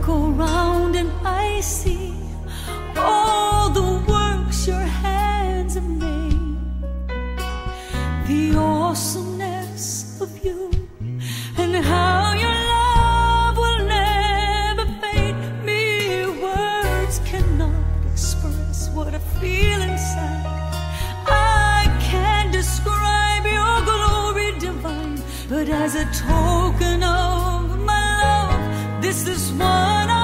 look around and I see all the works your hands have made, the awesomeness of you, and how your love will never fade. Mere words cannot express what I feel inside. I can't describe your glory divine, but as a token of this is what. I